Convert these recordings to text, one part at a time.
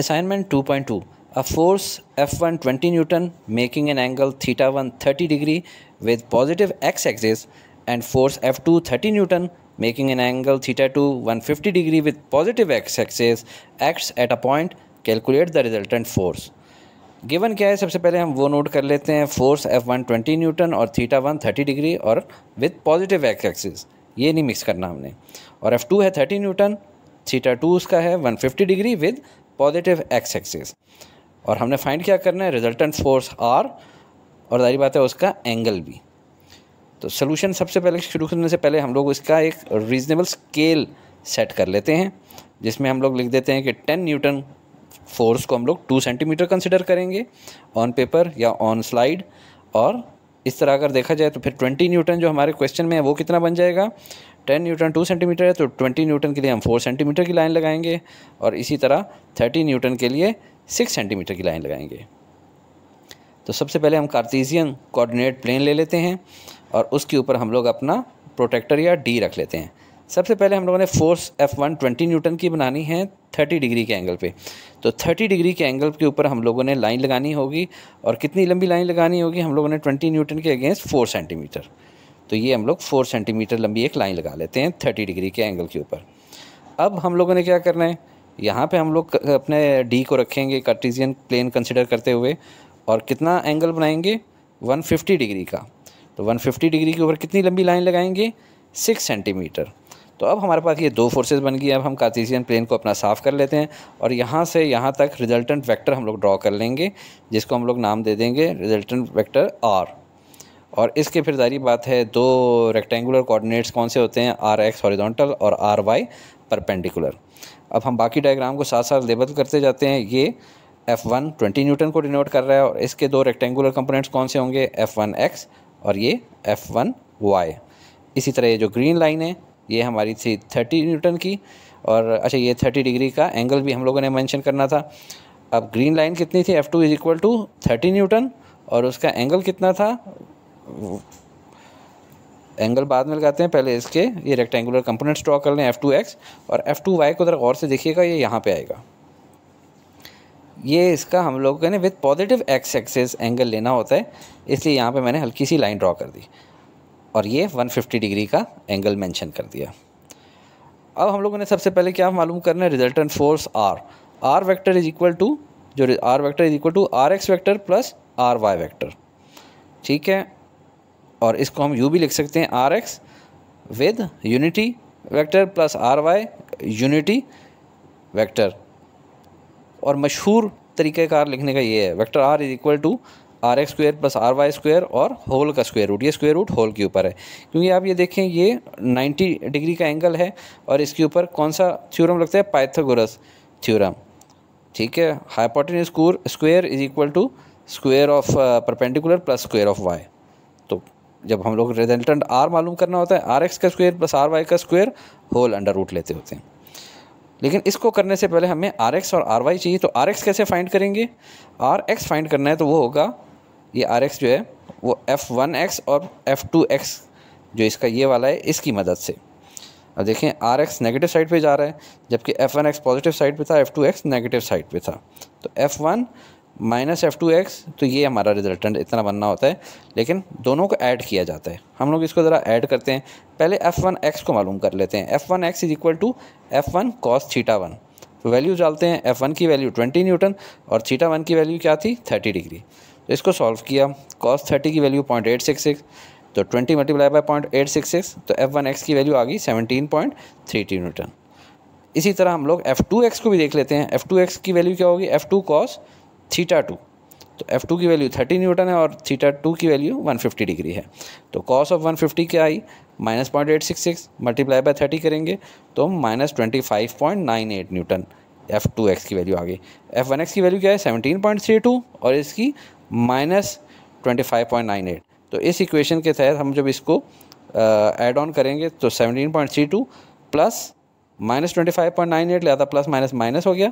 Assignment two point two a force F one twenty newton making an angle theta one thirty degree with positive X axis and force F two thirty newton making an angle theta two one fifty degree with positive X axis acts at a point calculate the resultant force given क्या है, सबसे पहले हम वो note कर लेते हैं force F one twenty newton और थीटा वन थर्टी डिग्री और विद पॉजिटिव एक्स एक्सिस ये नहीं मिक्स करना हमने. और एफ़ टू है थर्टी न्यूटन थीटा टू उसका है one fifty degree with positive X axis और हमने फाइंड क्या करना है रिजल्टेंट फोर्स आर और जारी बात है उसका एंगल भी। तो सोल्यूशन सबसे पहले, शुरू करने से पहले हम लोग इसका एक रीजनेबल स्केल सेट कर लेते हैं, जिसमें हम लोग लिख देते हैं कि टेन न्यूटन फोर्स को हम लोग टू सेंटीमीटर कंसिडर करेंगे ऑन पेपर या ऑन स्लाइड और इस तरह अगर देखा जाए तो फिर ट्वेंटी न्यूटन जो हमारे क्वेश्चन में है, वो कितना बन जाएगा? टेन न्यूटन टू सेंटीमीटर है तो ट्वेंटी न्यूटन के लिए हम फोर सेंटीमीटर की लाइन लगाएँगे और इसी तरह थर्टी न्यूटन के लिए सिक्स सेंटीमीटर की लाइन लगाएँगे। तो सबसे पहले हम कार्तीजियन कोऑर्डिनेट प्लेन ले लेते हैं और उसके ऊपर हम लोग अपना प्रोटेक्टर या डी रख लेते हैं। सबसे पहले हम लोगों ने force F one twenty newton की बनानी है थर्टी डिग्री के एंगल पे। तो थर्टी डिग्री के एंगल के ऊपर हम लोगों ने लाइन लगानी होगी और कितनी लंबी लाइन लगानी होगी हम लोगों ने ट्वेंटी न्यूटन के अगेंस्ट फोर सेंटीमीटर तो ये हम लोग फोर सेंटीमीटर लंबी एक लाइन लगा लेते हैं थर्टी डिग्री के एंगल के ऊपर। अब हम लोगों ने क्या करना है? यहाँ पे हम लोग अपने डी को रखेंगे कार्टिजियन प्लेन कंसिडर करते हुए और कितना एंगल बनाएँगे? 150 डिग्री का। तो 150 डिग्री के ऊपर कितनी लंबी लाइन लगाएँगे? सिक्स सेंटीमीटर तो अब हमारे पास ये दो फोर्सेस बन गई अब हम कार्तीसियन प्लेन को अपना साफ़ कर लेते हैं और यहाँ से यहाँ तक रिजल्टेंट वेक्टर हम लोग ड्रॉ कर लेंगे, जिसको हम लोग नाम दे देंगे रिजल्टेंट वेक्टर आर और इसके फिर जारी बात है, दो रेक्टेंगुलर कोऑर्डिनेट्स कौन से होते हैं? आर एक्स हॉरिजॉन्टल और आर वाई परपेंडिकुलर अब हम बाकी डायग्राम को साथ साथ लेबल करते जाते हैं। ये एफ़ वन ट्वेंटी न्यूटन को डिनोट कर रहा है और इसके दो रेक्टेंगुलर कंपोनेंट्स कौन से होंगे? एफ़ वन एक्स और ये एफ़ वन वाई इसी तरह ये जो ग्रीन लाइन है ये हमारी थी थर्टी न्यूटन की और अच्छा ये थर्टी डिग्री का एंगल भी हम लोगों ने मैंशन करना था। अब ग्रीन लाइन कितनी थी? F two is equal to thirty newton और उसका एंगल कितना था? एंगल बाद में लगाते हैं, पहले इसके, ये रेक्टेंगुलर कंपोनेंट्स ड्रॉ कर लें एफ़ टू एक्स और एफ़ टू वाई को ज़रा गौर से देखिएगा, ये यहाँ पे आएगा। ये इसका हम लोगों ने with positive X axis angle लेना होता है, इसलिए यहाँ पे मैंने हल्की सी लाइन ड्रॉ कर दी। और ये 150 डिग्री का एंगल मेंशन कर दिया। अब हम लोगों ने सबसे पहले क्या मालूम करना है? Resultant force R R vector is equal to जो R vector is equal to R X vector plus R Y vector ठीक है? और इसको हम यू भी लिख सकते हैं R X with unity vector plus R Y unity vector और मशहूर तरीक़ेकार लिखने का ये है vector R is equal to R X square plus R Y square और होल का स्क्वेयर रूट, ये स्क्वेयर रूट होल के ऊपर है। क्योंकि आप ये देखें, ये 90 डिग्री का एंगल है और इसके ऊपर कौन सा थ्योरम लगता है? Pythagoras theorem. ठीक है? Hypotenuse square is equal to square of perpendicular plus square of Y. तो जब हम लोग रिजल्टेंट आर मालूम करना होता है, आर एक्स का स्क्वेयर प्लस आर वाई का स्क्वेयर होल अंडर रूट लेते होते हैं। लेकिन इसको करने से पहले हमें आर एक्स और आर वाई चाहिए तो आर एक्स कैसे फाइंड करेंगे? आर एक्स फाइंड करना है तो वो होगा ये आर एक्स जो है, वो एफ़ वन एक्स और एफ़ टू एक्स जो इसका ये वाला है, इसकी मदद से। अब देखें आर एक्स नेगेटिव साइड पे जा रहा है, जबकि F one X positive side पे था F two X negative side पे था। तो F one minus F two X तो ये हमारा रिजल्टेंट इतना बनना होता है, लेकिन दोनों को ऐड किया जाता है। हम लोग इसको ज़रा ऐड करते हैं। पहले एफ़ वन एक्स को मालूम कर लेते हैं। F one X is equal to F one cos theta one तो वैल्यू डालते हैं। एफ़ वन की वैल्यू ट्वेंटी न्यूटन और थीटा वन की वैल्यू क्या थी? थर्टी डिग्री इसको सॉल्व किया। कॉस थर्टी की value point eight six six तो twenty multiply by point eight six six तो एफ़ वन एक्स की वैल्यू आ गई seventeen point three two newton इसी तरह हम लोग एफ़ टू एक्स को भी देख लेते हैं। एफ़ टू एक्स की वैल्यू क्या होगी? F two cos theta two तो एफ़ टू की वैल्यू थर्टी न्यूटन है और थीटा टू की वैल्यू वन फिफ्टी डिग्री है। तो कॉस ऑफ़ वन फिफ्टी क्या आई? Minus point eight six six multiply by thirty करेंगे तो minus twenty five point nine eight newton F two X की value आ गई। एफ़ वन एक्स की वैल्यू क्या है? सेवनटीन पॉइंट थ्री टू और इसकी minus twenty five point nine eight. तो इस इक्वेशन के तहत हम जब इसको ऐड ऑन करेंगे तो seventeen point three two plus minus twenty five point nine eight लिया प्लस माइनस माइनस हो गया।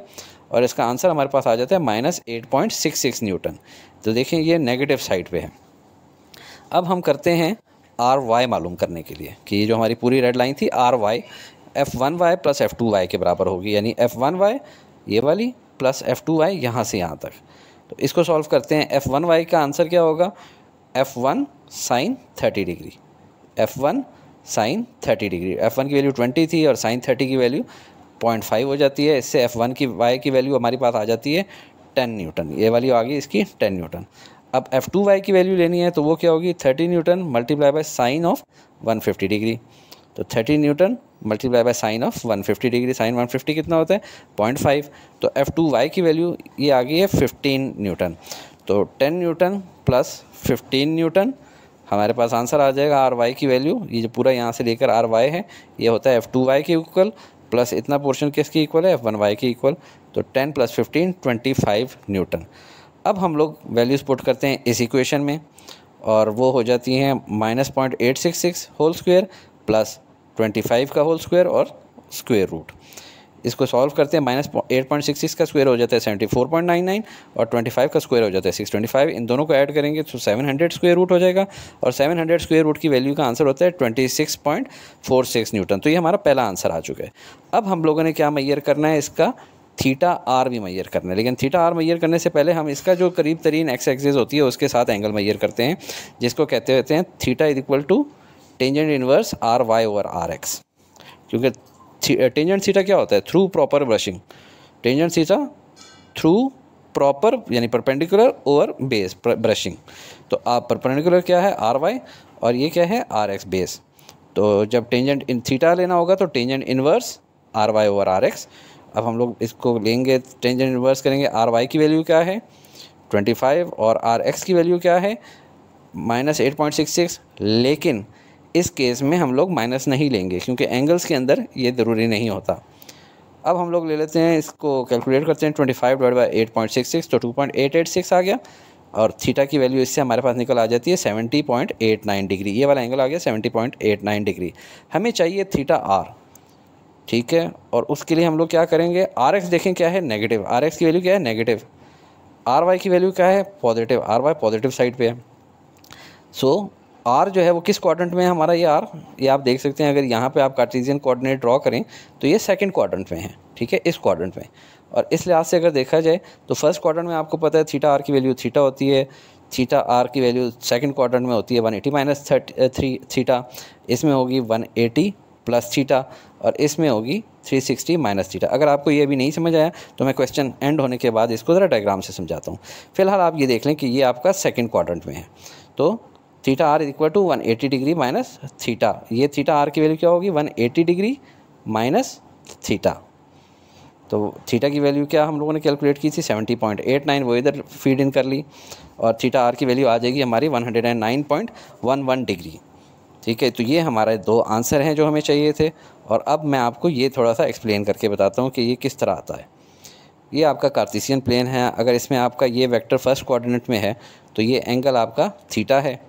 और इसका आंसर हमारे पास आ जाता है minus eight point six six newton तो देखें ये नेगेटिव साइड पे है। अब हम करते हैं आर वाई मालूम करने के लिए कि ये जो हमारी पूरी रेड लाइन थी R Y F one Y plus F two Y के बराबर होगी। यानी एफ़ वन वाई ये वाली प्लस एफ़ टू वाई यहाँ से यहाँ तक। तो इसको सॉल्व करते हैं एफ़ वन वाई का आंसर क्या होगा? F one sine thirty degree F one sine thirty degree F one की वैल्यू ट्वेंटी थी और साइन थर्टी की वैल्यू पॉइंट फाइव हो जाती है। इससे एफ़ वन की वाई की वैल्यू हमारे पास आ जाती है टेन न्यूटन ये वाली आ गई इसकी टेन न्यूटन अब एफ़ टू वाई की वैल्यू लेनी है तो वो क्या होगी? Thirty newton multiply by sine of one fifty degree तो thirty newton multiply by sine of one fifty degree sine one fifty कितना होता है? पॉइंट फाइव तो एफ़ टू वाई की वैल्यू ये आ गई है फिफ्टीन न्यूटन. तो ten newton plus fifteen newton, हमारे पास आंसर आ जाएगा आर वाई की वैल्यू ये जो पूरा यहाँ से लेकर आर वाई है, ये होता है एफ़ टू वाई के इक्वल प्लस इतना पोर्शन किसकी इक्वल है? एफ़ वन वाई की इक्वल तो ten plus fifteen twenty five newton. अब हम लोग वैल्यूज़ पुट करते हैं इस इक्वेशन में, और वो हो जाती हैं minus point eight six six whole square plus twenty five का होल स्क्वायर और स्क्वेयर रूट इसको सॉल्व करते हैं minus eight point six six का स्क्वायर हो जाता है seventy four point nine nine और ट्वेंटी फाइव का स्क्वायर हो जाता है सिक्स ट्वेंटी फाइव इन दोनों को ऐड करेंगे तो सेवन हंड्रेड स्क्वायर रूट हो जाएगा और सेवन हंड्रेड स्क्वायर रूट की वैल्यू का आंसर होता है twenty six point four six newton तो ये हमारा पहला आंसर आ चुका है। अब हम लोगों ने क्या मैयर करना है? इसका थीटा आर भी मैयर करना है। लेकिन थीटा आर मैयर करने से पहले हम इसका जो करीब तरीन एक्स एक्सिस होती है, उसके साथ एंगल मैयर करते हैं, जिसको कहते होते हैं theta is equal to tangent inverse R Y over R X. क्योंकि टेंजेंट सीटा क्या होता है? Through proper brushing. Tangent theta through proper, यानी परपेंडिकुलर ओवर बेस ब्रशिंग। तो आप परपेंडिकुलर क्या है? आर वाई, और ये क्या है? R X base. तो जब टेंजेंट इन थीटा लेना होगा तो tangent inverse R Y over R X. अब हम लोग इसको लेंगे, टेंजेंट इनवर्स करेंगे, आर वाई की वैल्यू क्या है? ट्वेंटी फाइव, और आर एक्स की वैल्यू क्या है? Minus eight point six six. लेकिन इस केस में हम लोग माइनस नहीं लेंगे, क्योंकि एंगल्स के अंदर ये ज़रूरी नहीं होता। अब हम लोग ले लेते हैं, इसको कैलकुलेट करते हैं twenty five divide by eight point six six तो two point eight eight six आ गया। और थीटा की वैल्यू इससे हमारे पास निकल आ जाती है seventy point eight nine degree ये वाला एंगल आ गया seventy point eight nine degree हमें चाहिए थीटा आर ठीक है? और उसके लिए हम लोग क्या करेंगे? आर एक्स देखें क्या है? नेगेटिव आर एक्स की वैल्यू क्या है? नेगेटिव आर वाई की वैल्यू क्या है? Positive R Y positive side पे है। सो आर जो है वो किस क्वाड्रेंट में है हमारा ये आर ये आप देख सकते हैं, अगर यहाँ पे आप कार्टिजियन कोऑर्डिनेट ड्रॉ करें तो ये सेकंड क्वाड्रेंट में है, ठीक है? इस क्वाड्रेंट में। और इस लिहाज से अगर देखा जाए तो फ़र्स्ट क्वाड्रेंट में आपको पता है थीटा आर की वैल्यू थीटा होती है थीटा आर की वैल्यू सेकंड क्वाड्रेंट में होती है one eighty minus three theta इसमें होगी वन एटी प्लस थीटा और इसमें होगी थ्री सिक्सटी माइनस थीटा अगर आपको ये भी नहीं समझ आया तो मैं क्वेश्चन एंड होने के बाद इसको ज़रा डायग्राम से समझाता हूँ। फ़िलहाल आप ये देख लें कि ये आपका सेकेंड क्वाड्रेंट में है। तो theta R equal to one eighty degree minus theta. ये थीटा आर की वैल्यू क्या होगी? One eighty degree minus theta. तो थीटा की वैल्यू क्या हम लोगों ने कैलकुलेट की थी? सेवेंटी पॉइंट एट नाइन वो इधर फ़ीड इन कर ली। और थीटा आर की वैल्यू आ जाएगी हमारी one hundred and nine point one one degree ठीक है? तो ये हमारे दो आंसर हैं जो हमें चाहिए थे। और अब मैं आपको ये थोड़ा सा एक्सप्लेन करके बताता हूँ कि ये किस तरह आता है। ये आपका कार्तिसियन प्लेन है। अगर इसमें आपका ये वेक्टर फ़र्स्ट कोऑर्डिनेट में है तो ये एंगल आपका थीटा है।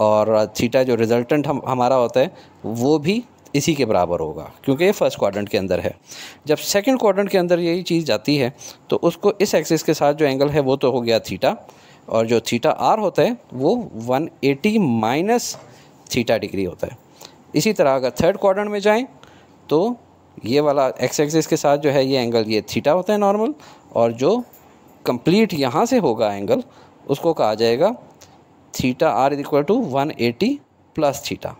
और थीटा जो रिजल्टेंट हम, हमारा होता है, वो भी इसी के बराबर होगा, क्योंकि ये फ़र्स्ट क्वाड्रेंट के अंदर है। जब सेकंड क्वाड्रेंट के अंदर यही चीज़ जाती है तो उसको इस एक्सिस के साथ जो एंगल है, वो तो हो गया थीटा और जो थीटा आर होता है, वो 180 माइनस थीटा डिग्री होता है। इसी तरह अगर थर्ड क्वाड्रेंट में जाएँ तो ये वाला एक्स एक्सिस के साथ जो है, ये एंगल ये थीटा होता है नॉर्मल और जो कंप्लीट यहाँ से होगा एंगल उसको कहा जाएगा theta R is equal to one eighty plus theta.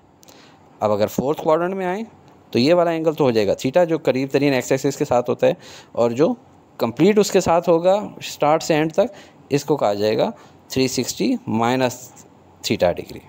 अब अगर फोर्थ क्वाड्रेंट में आए तो ये वाला एंगल तो हो जाएगा। थीटा जो करीब तरीन एक्स एक्सिस के साथ होता है और जो कंप्लीट उसके साथ होगा स्टार्ट से एंड तक, इसको कहा जाएगा 360 माइनस थीटा डिग्री।